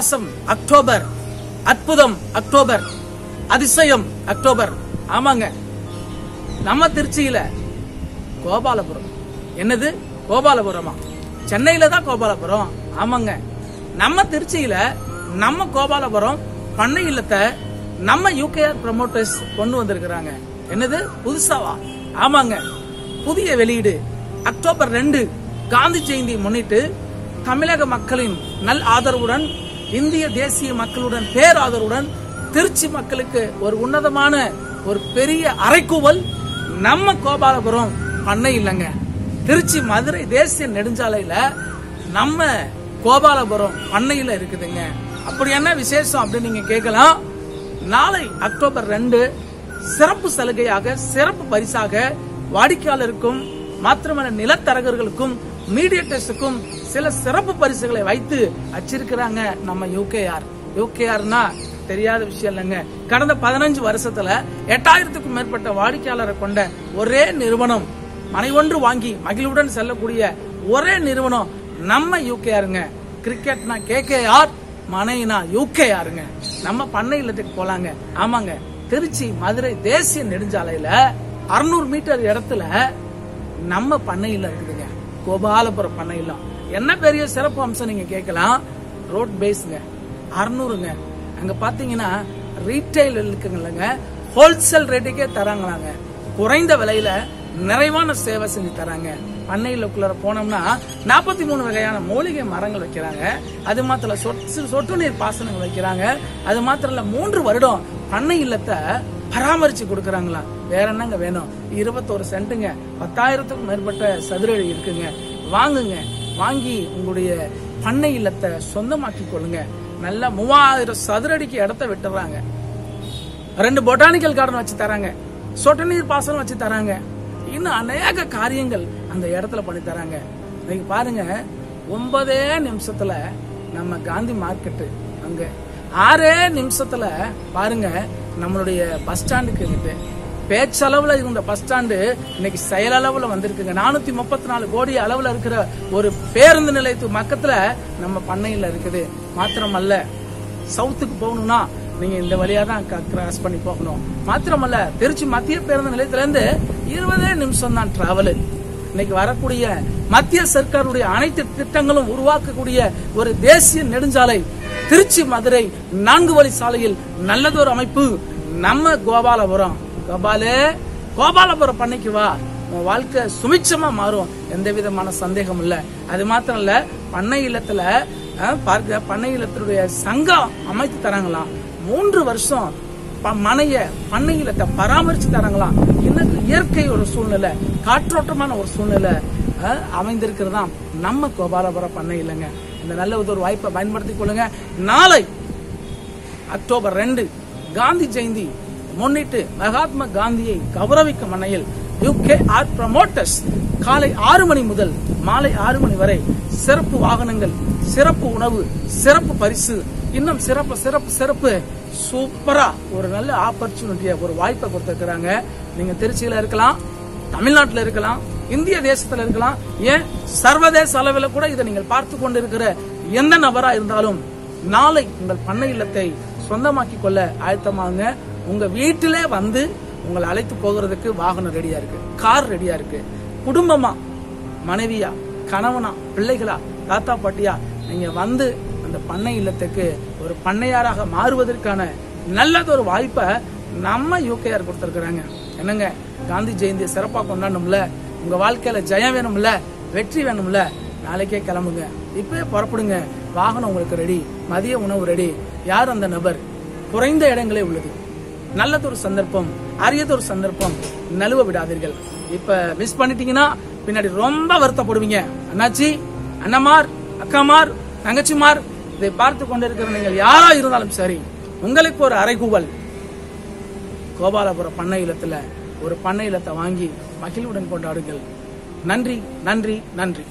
விசுவாசம் அக்டோபர். அற்புதம் அக்டோபர். அதிசயம் அக்டோபர். ஆமாங்க. நம்ம திருச்சியில கோபாலபுரம். என்னது? கோபாலபுரமா? சென்னையில தான் கோபாலபுரம். ஆமாங்க. நம்ம திருச்சியில நம்ம கோபாலபுரம் பண்ணை இல்லத்தை நம்ம யூகேஆர் ப்ரமோட்டர்ஸ் கொண்டு வந்திருக்கிறாங்க. என்னது? புதுசாவா? ஆமாங்க. புதிய வெளியீடு. அக்டோபர் ரெண்டு காந்தி ஜெயந்தி முன்னிட்டு தமிழக மக்களின் நல் ஆதரவுடன் இந்திய தேசிய மக்களுடன் பேராதரவுடன் திருச்சி மக்களுக்கு ஒரு உன்னதமான ஒரு பெரிய அறைக்கூவல் நம்ம கோபாலபுரம் பண்ணை இல்லைங்க. திருச்சி மதுரை தேசிய நெடுஞ்சாலையில நம்ம கோபாலபுரம் பண்ணையில இருக்குதுங்க. அப்படி என்ன விசேஷம் அப்படின்னு நீங்க கேட்கலாம். நாளை அக்டோபர் ரெண்டு சிறப்பு சலுகையாக சிறப்பு பரிசாக வாடிக்கையாளருக்கும் மாத்திரமல்ல நிலத்தரகர்களுக்கும் மீடியேட்டர்ஸுக்கும் சில சிறப்பு பரிசுகளை வைத்து வச்சிருக்கிறாங்க நம்ம யூகேஆர். யூகேஆர்னா தெரியாத விஷயம் இல்லைங்க. கடந்த பதினஞ்சு வருஷத்துல எட்டாயிரத்துக்கும் மேற்பட்ட வாடிக்கையாளரை கொண்ட ஒரே நிறுவனம் மனை ஒன்று வாங்கி மகிழ்வுடன் செல்லக்கூடிய ஒரே நிறுவனம் நம்ம யூகேஆருங்க. கிரிக்கெட்னா கேகேஆர் மனைனா யூகேஆருங்க. நம்ம பண்ணை இல்லத்துக்கு போலாங்க. ஆமாங்க. திருச்சி மதுரை தேசிய நெடுஞ்சாலையில 600 மீட்டர் இடத்துல நம்ம பண்ணையில இருக்குதுங்க. கோபாலபுரம் பண்ணை என்ன பெரிய சிறப்பு அம்சம் நீங்க கேட்கலாம்? ரோட் பேஸ்ங்க அறுநூறுங்க. அங்க பாத்தீங்கன்னா ரீட்டைல் இருக்குங்கல்லங்க ஹோல்சேல் ரேட்டுக்கே தராங்களாங்க. குறைந்த விலையில நிறைவான சேவை செஞ்சு தராங்க. பண்ணையிலுக்குள்ள போனோம்னா நாற்பத்தி மூணு வகையான மூலிகை மரங்கள் வைக்கிறாங்க. அது மாத்திரம் சொட்டு சொட்டு நீர் பாசனங்கள் வைக்கிறாங்க. அது மாத்திரம் இல்ல மூன்று வருடம் பண்ணை இல்லத்தை பராமரிச்சு கொடுக்குறாங்களா வேற என்னங்க வேணும்? இருபத்தோரு சென்ட்டுங்க பத்தாயிரத்துக்கும் மேற்பட்ட சதுரடி இருக்குங்க. வாங்குங்க. வாங்கி உங்களுடைய பண்ணை இல்லத்தை சொந்தமாக்கி கொள்ளுங்க நல்லா மூவாயிரம் சதுர அடிக்கு இடத்த விட்டுறாங்க. ரெண்டு பொட்டானிக்கல் கார்டன் வச்சு தராங்க. சொட்டு நீர் பாசனம் வச்சு தராங்க. இன்னும் அநேக காரியங்கள் அந்த இடத்துல பண்ணி தராங்க. இன்னைக்கு பாருங்க ஒன்பதே நிமிஷத்துல நம்ம காந்தி மார்க்கெட்டு அங்க. ஆறே நிமிஷத்துல பாருங்க நம்மளுடைய பஸ் ஸ்டாண்டுக்கு கிட்ட பேச்சளவுல இருந்த பஸ் ஸ்டாண்டு இன்னைக்கு செயலளவுல வந்திருக்குங்க. நானூத்தி முப்பத்தி நாலு கோடி அளவுல இருக்கிற ஒரு பேருந்து நிலையத்துக்கு பக்கத்துல நம்ம பண்ணையில இருக்குது. மாத்திரமல்ல சவுத்துக்கு போகணும்னா நீங்க இந்த வழியா தான் கிராஸ் பண்ணி போகணும். மாத்திரமல்ல திருச்சி மத்திய பேருந்து நிலையத்துல இருந்து இருபதே நிமிஷம் தான் டிராவல் இன்னைக்கு வரக்கூடிய மத்திய சர்க்காருடைய அனைத்து திட்டங்களும் உருவாக்கக்கூடிய ஒரு தேசிய நெடுஞ்சாலை திருச்சி மதுரை நான்கு வழி சாலையில் நல்லதொரு அமைப்பு நம்ம கோபாலபுரம். கோபாலு கோபாலபுரம் பண்ணைக்கு வா. உன் வாழ்க்கை சுமிச்சமா மாறும். எந்த விதமான சந்தேகம் இல்ல. அது மாத்திரம் இல்ல பண்ணை இல்லத்துல பார்க்க பண்ணை இல்லத்தினுடைய சங்கம் அமைத்து தராங்களாம். மூன்று வருஷம் ப- மனைய பண்ணை இல்லத்தை பராமரிச்சு தராங்களாம். இன்னும் இயற்கை ஒரு சூழ்நிலை காற்றோட்டமான ஒரு சூழ்நிலை அமைந்திருக்கிறதா நம்ம கோபாலபுரம் பண்ணை இல்லைங்க. இந்த நல்ல ஒரு வாய்ப்பை பயன்படுத்திக் கொள்ளுங்க. நாளை அக்டோபர் ரெண்டு காந்தி ஜெயந்தி முன்னிட்டு மகாத்மா காந்தியை கௌரவிக்கும் வண்ணையில் யூகே ஆர் ப்ரமோட்டர்ஸ் காலை ஆறு மணி முதல் மாலை ஆறு மணி வரை சிறப்பு வாகனங்கள் சிறப்பு உணவு சிறப்பு பரிசு இன்னும் சிறப்பு சிறப்பு சிறப்பு சூப்பரா ஒரு நல்ல ஆப்பர்ச்சுனிட்டிய ஒரு வாய்ப்பை கொடுத்திருக்கிறாங்க. நீங்க திருச்சியில இருக்கலாம் தமிழ்நாட்டில் இருக்கலாம் இந்திய தேசத்துல இருக்கலாம் ஏன் சர்வதேச அளவில் கூட இதை நீங்கள் பார்த்து கொண்டிருக்கிற எந்த நபரா இருந்தாலும் நாளை உங்கள் பண்ணை இல்லத்தை சொந்தமாக்கி கொள்ள ஆயத்தமாகுங்க. உங்க வீட்டிலே வந்து உங்களை அழைத்து போகிறதுக்கு வாகனம் ரெடியா இருக்கு. கார் ரெடியா இருக்கு. குடும்பமா மனைவியா கணவனா பிள்ளைகளா தாத்தா பாட்டியா நீங்க வந்து அந்த பண்ணை இல்லத்துக்கு ஒரு பண்ணையாராக மாறுவதற்கான நல்லதொரு வாய்ப்பை நம்ம யூகேஆர் கொடுத்திருக்கிறாங்க. என்னங்க? காந்தி ஜெயந்தியை சிறப்பா கொண்டாடணும்ல? உங்க வாழ்க்கையில ஜெயம் வேணும்ல? வெற்றி வேணும்ல? நாளைக்கே கிளம்புங்க. இப்பவே புறப்படுங்க. வாகனம் உங்களுக்கு ரெடி மதிய உணவு ரெடி யார் அந்த நபர்? குறைந்த இடங்களே உள்ளது. நல்லதொரு சந்தர்ப்பம் அரியதொரு சந்தர்ப்பம் நழுவ விடாதீர்கள். இப்ப மிஸ் பண்ணிட்டீங்கன்னா பின்னாடி ரொம்ப வருத்தப்படுவீங்க. அண்ணாச்சி அண்ணமார் அக்காமார் தங்கச்சிமார் இதை பார்த்து கொண்டிருக்கிற நீங்கள் யாரா இருந்தாலும் சரி உங்களுக்கு ஒரு அறைகூவல். கோபாலபுரம் பண்ணை இல்லத்துல ஒரு பண்ணை இல்லத்தை வாங்கி மகிழ்வுடன் கொண்டாடுங்கள். நன்றி நன்றி நன்றி.